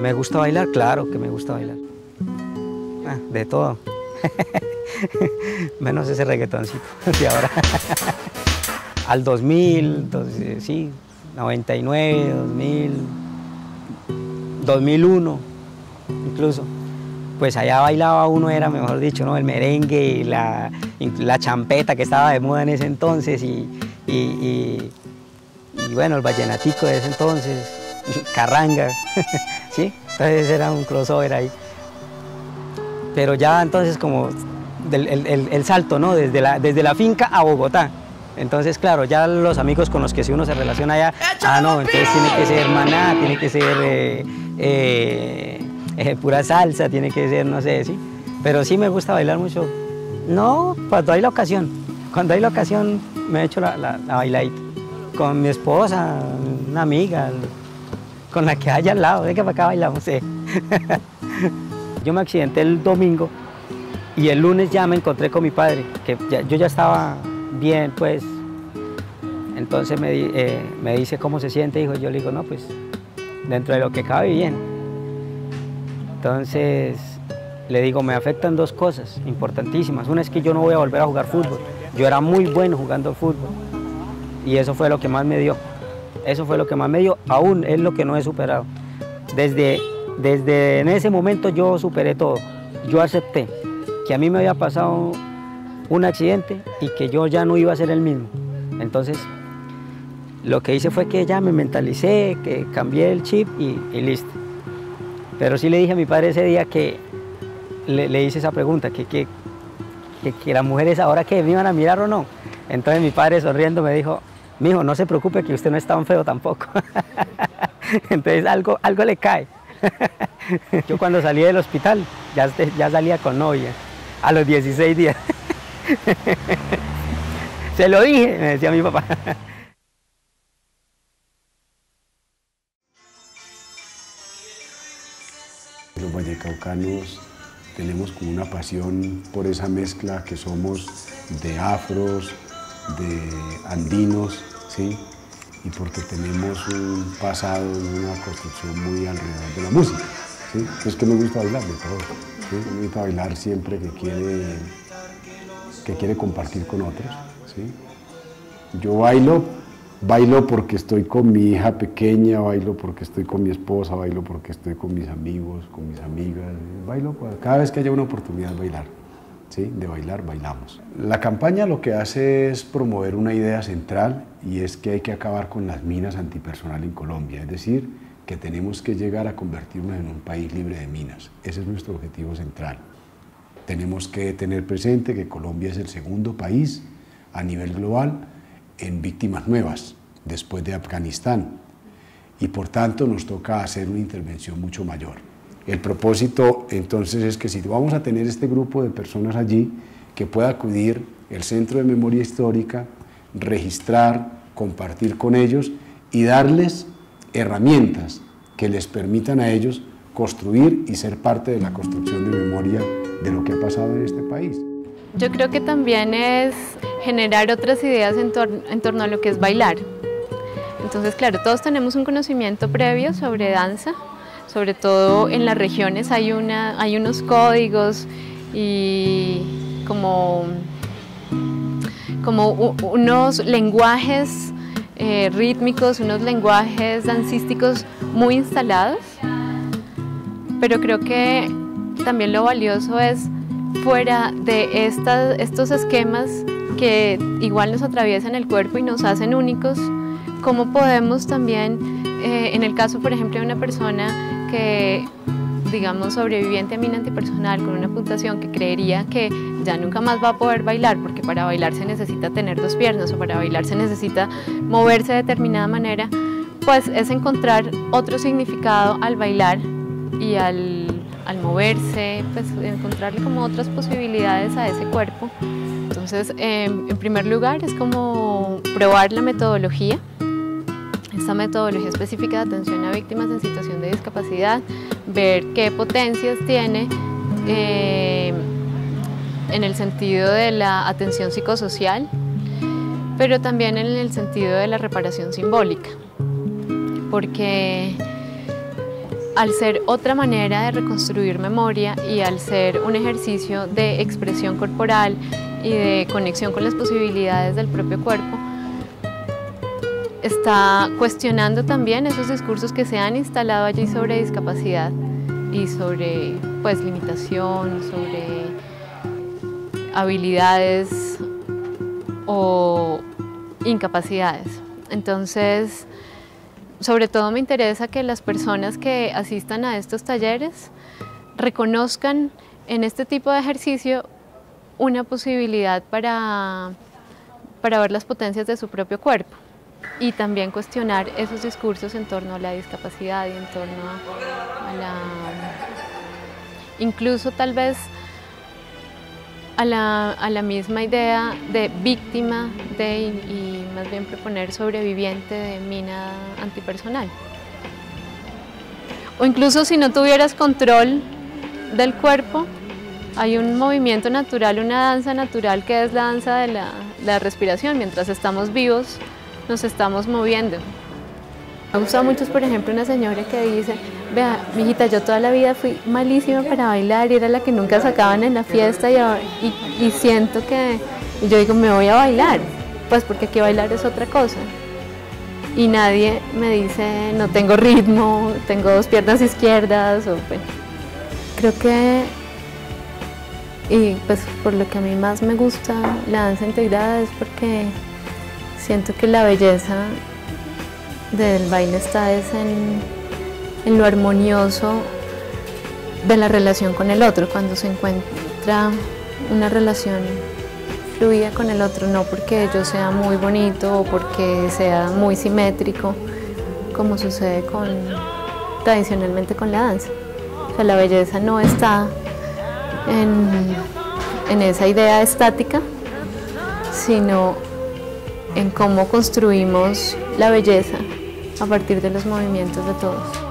¿Me gusta bailar? Claro que me gusta bailar. Ah, de todo. Menos ese reggaetoncito de ahora. Al 2000, sí, 99, 2000, 2001 incluso. Pues allá bailaba uno, era mejor dicho, ¿no? el merengue, la, la champeta que estaba de moda en ese entonces y, y, bueno, el vallenatico de ese entonces, carranga, ¿sí? Entonces era un crossover ahí. Pero ya entonces como el, salto, ¿no? Desde la, desde la finca a Bogotá. Entonces, claro, ya los amigos con los que si uno se relaciona allá, ah, no, entonces tiene que ser maná, tiene que ser eh, eh, eh, pura salsa, tiene que ser, no sé, sí. Pero sí me gusta bailar mucho. No, cuando hay la ocasión. Cuando hay la ocasión me he hecho la, la, Con mi esposa, una amiga, con la que haya al lado, de que para acá bailamos. Sí. yo me accidenté el domingo y el lunes ya me encontré con mi padre, que yo ya estaba bien, pues. Entonces me, eh, me dice cómo se siente, hijo. Yo le digo, no, pues dentro de lo que cabe bien. Entonces le digo, me afectan dos cosas importantísimas. Una es que yo no voy a volver a jugar fútbol. Yo era muy bueno jugando fútbol y eso fue lo que más me dio. Eso fue lo que más me dio. Aún es lo que no he superado. Desde, desde en ese momento yo superé todo. Yo acepté que a mí me había pasado un accidente y que yo ya no iba a ser el mismo. Entonces, lo que hice fue que ya me mentalicé, que cambié el chip y, listo. Pero sí le dije a mi padre ese día que le, hice esa pregunta, que, que, que, las mujeres ahora que me iban a mirar o no. Entonces mi padre sonriendo me dijo, mijo, no se preocupe que usted no es tan feo tampoco. Entonces algo, algo le cae. Yo cuando salí del hospital ya, ya salía con novia a los 16 días. Se lo dije, me decía mi papá. Los vallecaucanos tenemos como una pasión por esa mezcla que somos de afros, de andinos, ¿sí? y porque tenemos un pasado y una construcción muy alrededor de la música. ¿sí? Es que me gusta bailar de todo. Me gusta bailar siempre que quiere que quiere compartir con otros. ¿sí? Yo bailo, bailo porque estoy con mi hija pequeña, bailo porque estoy con mi esposa, bailo porque estoy con mis amigos, con mis amigas, bailo cada vez que haya una oportunidad de bailar. ¿Sí? De bailar, bailamos. La campaña lo que hace es promover una idea central y es que hay que acabar con las minas antipersonal en Colombia, es decir, que tenemos que llegar a convertirnos en un país libre de minas. Ese es nuestro objetivo central. Tenemos que tener presente que Colombia es el segundo país a nivel global en víctimas nuevas, después de Afganistán, y por tanto nos toca hacer una intervención mucho mayor. El propósito entonces es que si vamos a tener este grupo de personas allí, que pueda acudir el Centro de Memoria Histórica, registrar, compartir con ellos y darles herramientas que les permitan a ellos construir y ser parte de la construcción de memoria de lo que ha pasado en este país. Yo creo que también es generar otras ideas en, torno a lo que es bailar. Entonces, claro, todos tenemos un conocimiento previo sobre danza, sobre todo en las regiones hay, una, hay unos códigos y como, como unos lenguajes eh, rítmicos, unos lenguajes dancísticos muy instalados, pero creo que también lo valioso es fuera de estos esquemas que igual nos atraviesan el cuerpo y nos hacen únicos, cómo podemos también, eh, en el caso por ejemplo de una persona que digamos sobreviviente a mina antipersonal con una puntuación que creería que ya nunca más va a poder bailar porque para bailar se necesita tener dos piernas o para bailar se necesita moverse de determinada manera, pues es encontrar otro significado al bailar y al al moverse, pues encontrarle como otras posibilidades a ese cuerpo. Entonces, em, en primer lugar, es como probar la metodología, esta metodología específica de atención a víctimas en situación de discapacidad, ver qué potencias tiene em, en el sentido de la atención psicosocial, pero también en el sentido de la reparación simbólica, porque al ser otra manera de reconstruir memoria y al ser un ejercicio de expresión corporal y de conexión con las posibilidades del propio cuerpo, está cuestionando también esos discursos que se han instalado allí sobre discapacidad y sobre pues limitación, sobre habilidades o incapacidades. Entonces, sobre todo me interesa que las personas que asistan a estos talleres reconozcan en este tipo de ejercicio una posibilidad para, para ver las potencias de su propio cuerpo y también cuestionar esos discursos en torno a la discapacidad y en torno a, la... incluso tal vez a la, misma idea de víctima de, y, más bien proponer sobreviviente de mina antipersonal. O incluso si no tuvieras control del cuerpo, hay un movimiento natural, una danza natural que es la danza de la, la respiración. Mientras estamos vivos, nos estamos moviendo. Me ha gustado mucho, por ejemplo, una señora que dice, vea, mijita, yo toda la vida fui malísima para bailar y era la que nunca sacaban en la fiesta y, siento que, y yo digo, me voy a bailar, pues porque aquí bailar es otra cosa. Y nadie me dice, no tengo ritmo, tengo dos piernas izquierdas, o pues, creo que, y pues por lo que a mí más me gusta la danza integrada es porque siento que la belleza del baile está es en, lo armonioso de la relación con el otro, cuando se encuentra una relación fluida con el otro, no porque yo sea muy bonito o porque sea muy simétrico, como sucede con, tradicionalmente con la danza. La belleza no está en esa idea estática, sino en cómo construimos la belleza a partir de los movimientos de todos.